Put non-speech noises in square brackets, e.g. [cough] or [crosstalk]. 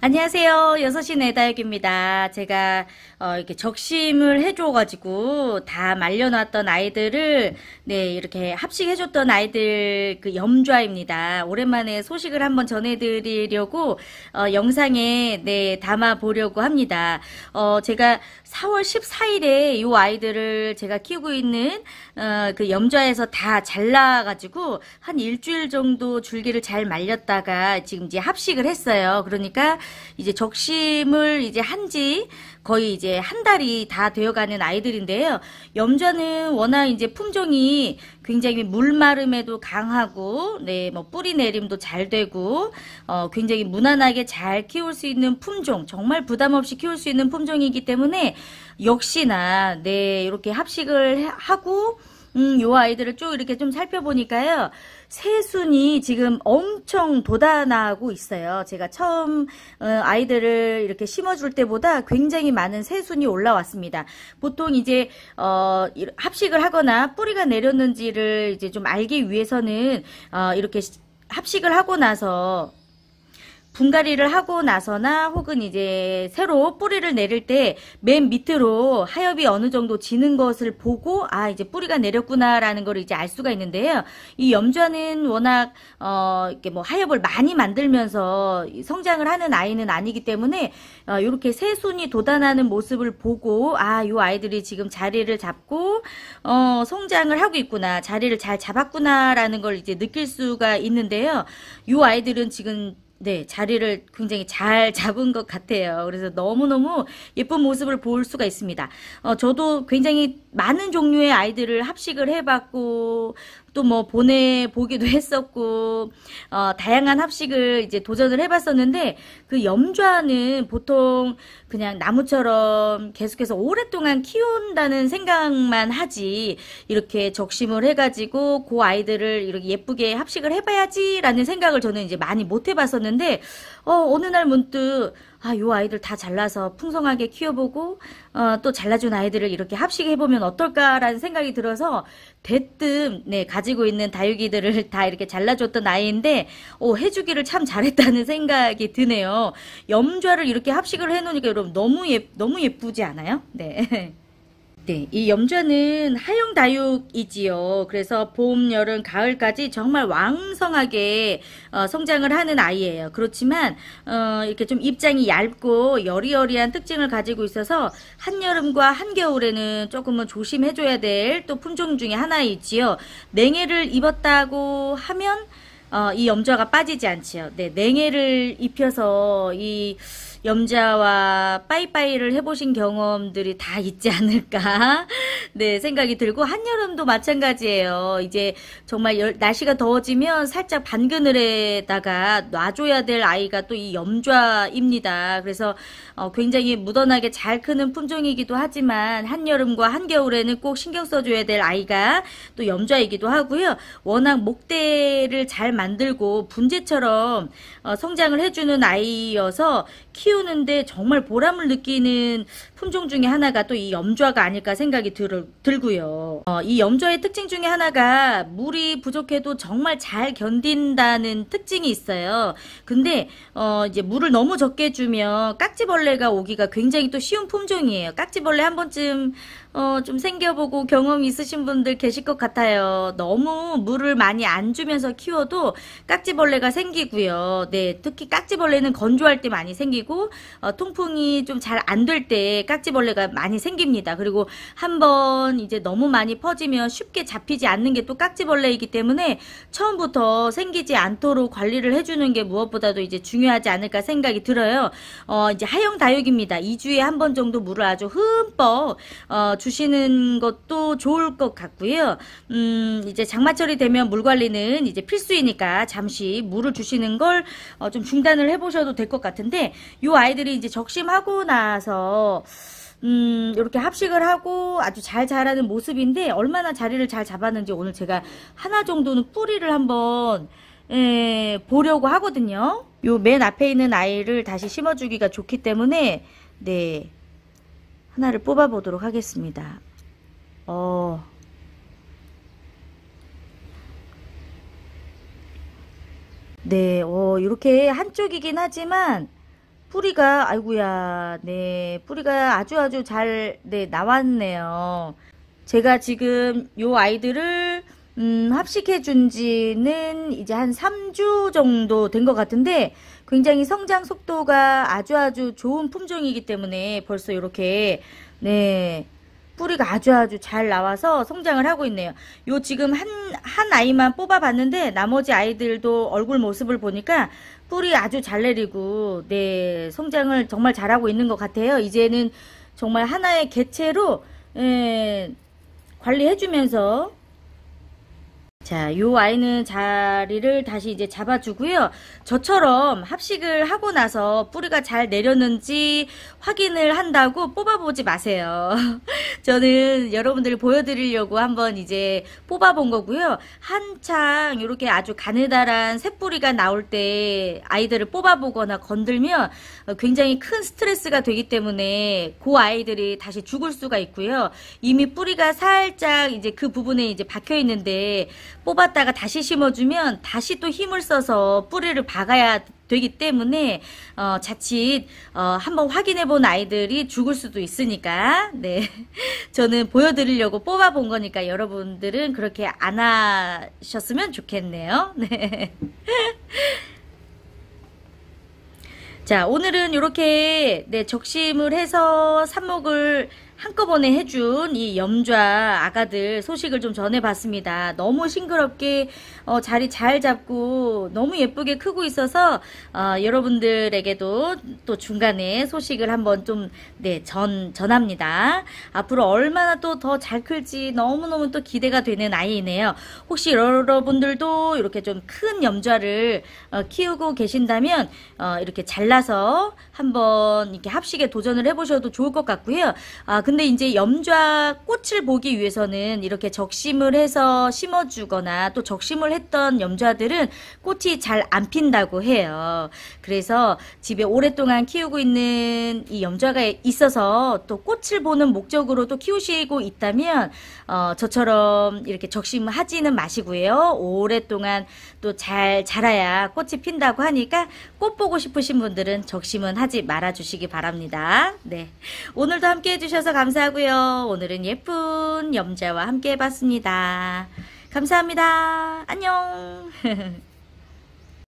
안녕하세요. 6시 내다육입니다. 제가 어, 이렇게 적심을 해줘가지고 다 말려놨던 아이들을 네 이렇게 합식해줬던 아이들 그 염좌입니다. 오랜만에 소식을 한번 전해드리려고 어, 영상에 네 담아보려고 합니다. 어, 제가 4월 14일에 이 아이들을 제가 키우고 있는 어, 그 염좌에서 다 잘라가지고 한 일주일 정도 줄기를 잘 말렸다가 지금 이제 합식을 했어요. 그러니까 이제 적심을 이제 한지 거의 이제 한 달이 다 되어가는 아이들인데요. 염좌는 워낙 이제 품종이 굉장히 물마름에도 강하고, 네, 뭐 뿌리 내림도 잘 되고, 어, 굉장히 무난하게 잘 키울 수 있는 품종, 정말 부담 없이 키울 수 있는 품종이기 때문에 역시나, 네, 이렇게 합식을 하고, 음, 요 아이들을 쭉 이렇게 좀 살펴보니까요. 새순이 지금 엄청 돋아나고 있어요. 제가 처음 어, 아이들을 이렇게 심어줄 때보다 굉장히 많은 새순이 올라왔습니다. 보통 이제 어, 합식을 하거나 뿌리가 내렸는지를 이제 좀 알기 위해서는 어, 이렇게 합식을 하고 나서 분갈이를 하고 나서나 혹은 이제 새로 뿌리를 내릴 때 맨 밑으로 하엽이 어느 정도 지는 것을 보고 아 이제 뿌리가 내렸구나라는 걸 이제 알 수가 있는데요. 이 염좌는 워낙 어 이렇게 뭐 하엽을 많이 만들면서 성장을 하는 아이는 아니기 때문에 어 이렇게 새순이 돋아나는 모습을 보고 아이 아이들이 지금 자리를 잡고 어 성장을 하고 있구나 자리를 잘 잡았구나라는 걸 이제 느낄 수가 있는데요. 이 아이들은 지금 네, 자리를 굉장히 잘 잡은 것 같아요. 그래서 너무너무 예쁜 모습을 볼 수가 있습니다. 어, 저도 굉장히 많은 종류의 아이들을 합식을 해봤고, 또 뭐 보내보기도 [laughs] 했었고 어, 다양한 합식을 이제 도전을 해봤었는데 그 염좌는 보통 그냥 나무처럼 계속해서 오랫동안 키운다는 생각만 하지 이렇게 적심을 해가지고 그 아이들을 이렇게 예쁘게 합식을 해봐야지라는 생각을 저는 이제 많이 못 해봤었는데 어, 어느 날 문득 아, 요 아이들 다 잘라서 풍성하게 키워보고, 어, 또 잘라준 아이들을 이렇게 합식해보면 어떨까라는 생각이 들어서, 대뜸, 네, 가지고 있는 다육이들을 [laughs] 다 이렇게 잘라줬던 아이인데, 오, 해주기를 참 잘했다는 [laughs] 생각이 드네요. 염좌를 이렇게 합식을 해놓으니까 여러분 너무 예, 너무 예쁘지 않아요? 네. [laughs] 네, 이 염좌는 하용 다육이지요. 그래서 봄, 여름, 가을까지 정말 왕성하게 어, 성장을 하는 아이예요. 그렇지만 어, 이렇게 좀 입장이 얇고 여리여리한 특징을 가지고 있어서 한여름과 한겨울에는 조금은 조심해줘야 될 또 품종 중에 하나이지요. 냉해를 입었다고 하면 어, 이 염좌가 빠지지 않지요. 네, 냉해를 입혀서 이 염자와 빠이빠이를 해보신 경험들이 다 있지 않을까? [laughs] 네 생각이 들고 한여름도 마찬가지예요. 이제 정말 열, 날씨가 더워지면 살짝 반그늘에다가 놔줘야 될 아이가 또 이 염좌입니다. 그래서 어, 굉장히 무던하게 잘 크는 품종이기도 하지만 한여름과 한겨울에는 꼭 신경 써줘야 될 아이가 또 염좌이기도 하고요. 워낙 목대를 잘 만들고 분재처럼 어, 성장을 해주는 아이여서 키 우는데 정말 보람을 느끼는 품종 중에 하나가 또 이 염좌가 아닐까 생각이 들, 들고요. 어, 이 염좌의 특징 중에 하나가 물이 부족해도 정말 잘 견딘다는 특징이 있어요. 근데 어, 이제 물을 너무 적게 주면 깍지벌레가 오기가 굉장히 또 쉬운 품종이에요. 깍지벌레 한 번쯤 어, 좀 생겨보고 경험 있으신 분들 계실 것 같아요. 너무 물을 많이 안 주면서 키워도 깍지벌레가 생기고요. 네, 특히 깍지벌레는 건조할 때 많이 생기고 어, 통풍이 좀 잘 안 될 때 깍지벌레가 많이 생깁니다. 그리고 한번 이제 너무 많이 퍼지면 쉽게 잡히지 않는 게 또 깍지벌레이기 때문에 처음부터 생기지 않도록 관리를 해주는 게 무엇보다도 이제 중요하지 않을까 생각이 들어요. 어, 이제 하용 다육입니다. 2주에 한 번 정도 물을 아주 흠뻑 어, 주시는 것도 좋을 것 같고요. 음, 이제 장마철이 되면 물 관리는 이제 필수이니까 잠시 물을 주시는 걸좀 어, 중단을 해보셔도 될 것 같은데 이 아이들이 이제 적심하고 나서 음, 이렇게 합식을 하고 아주 잘 자라는 모습인데 얼마나 자리를 잘 잡았는지 오늘 제가 하나 정도는 뿌리를 한번 예, 보려고 하거든요. 요 맨 앞에 있는 아이를 다시 심어주기가 좋기 때문에 네 하나를 뽑아 보도록 하겠습니다. 어. 네, 어, 이렇게 한쪽이긴 하지만, 뿌리가 아이고야 네 뿌리가 아주 아주 잘 네 나왔네요 제가 지금 요 아이들을 음, 합식해 준 지는 이제 한 3주 정도 된 것 같은데 굉장히 성장 속도가 아주 아주 좋은 품종이기 때문에 벌써 이렇게 네 뿌리가 아주 아주 잘 나와서 성장을 하고 있네요. 요 지금 한, 한 아이만 뽑아봤는데 나머지 아이들도 얼굴 모습을 보니까 뿌리 아주 잘 내리고 네 성장을 정말 잘하고 있는 것 같아요. 이제는 정말 하나의 개체로 예, 관리해주면서 자, 요 아이는 자리를 다시 이제 잡아주고요. 저처럼 합식을 하고 나서 뿌리가 잘 내렸는지 확인을 한다고 뽑아보지 마세요. [laughs] 저는 여러분들 보여드리려고 한번 이제 뽑아본 거고요. 한창 이렇게 아주 가느다란 새뿌리가 나올 때 아이들을 뽑아보거나 건들면 굉장히 큰 스트레스가 되기 때문에 그 아이들이 다시 죽을 수가 있고요. 이미 뿌리가 살짝 이제 그 부분에 이제 박혀 있는데 뽑았다가 다시 심어주면 다시 또 힘을 써서 뿌리를 박아야 되기 때문에 어, 자칫 어, 한번 확인해 본 아이들이 죽을 수도 있으니까 네 [laughs] 저는 보여드리려고 뽑아 본 거니까 여러분들은 그렇게 안 하셨으면 좋겠네요 [laughs] 네. 자 오늘은 이렇게 네, 적심을 해서 삽목을 한꺼번에 해준 이 염좌 아가들 소식을 좀 전해봤습니다. 너무 싱그럽게 어, 자리 잘 잡고 너무 예쁘게 크고 있어서 어, 여러분들에게도 또 중간에 소식을 한번 좀 네, 전, 전합니다. 앞으로 얼마나 또 더 잘 클지 너무너무 또 기대가 되는 아이네요. 혹시 여러분들도 이렇게 좀 큰 염좌를 어, 키우고 계신다면 어, 이렇게 잘라서 한번 이렇게 합식에 도전을 해보셔도 좋을 것 같고요. 아, 근데 이제 염좌 꽃을 보기 위해서는 이렇게 적심을 해서 심어주거나 또 적심을 했던 염좌들은 꽃이 잘 안 핀다고 해요. 그래서 집에 오랫동안 키우고 있는 이 염좌가 있어서 또 꽃을 보는 목적으로 또 키우시고 있다면 어, 저처럼 이렇게 적심을 하지는 마시고요. 오랫동안 또 잘 자라야 꽃이 핀다고 하니까 꽃 보고 싶으신 분들은 적심은 하지 말아 주시기 바랍니다. 네. 오늘도 함께 해주셔서 감사하고요. 오늘은 예쁜 염자와 함께 해봤습니다. 감사합니다. 안녕. [laughs]